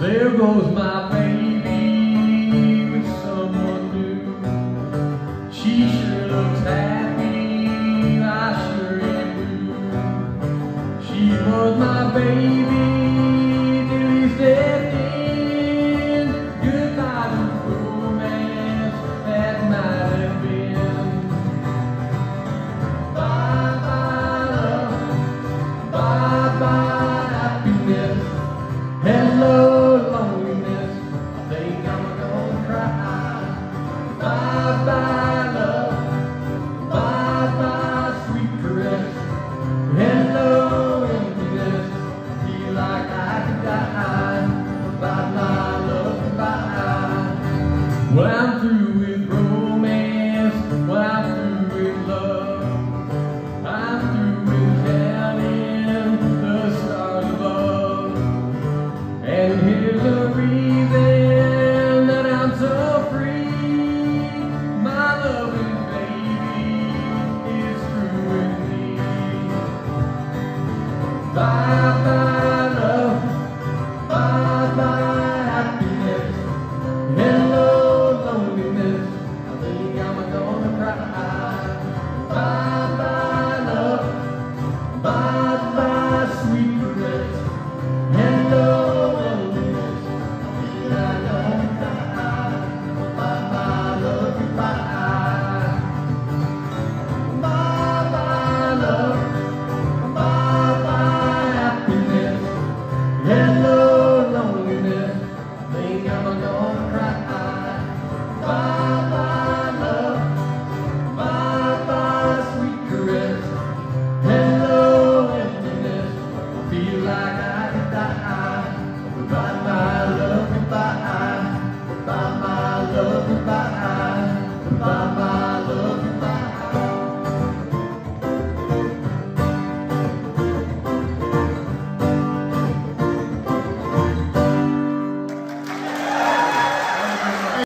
There goes my baby baby Well, I'm through with romance. Well, I'm through with love. I'm through with counting the stars above. And here's the reason that I'm so free. My loving baby is through with me. Bye. -bye. goodbye, my love, goodbye, goodbye, my love, goodbye.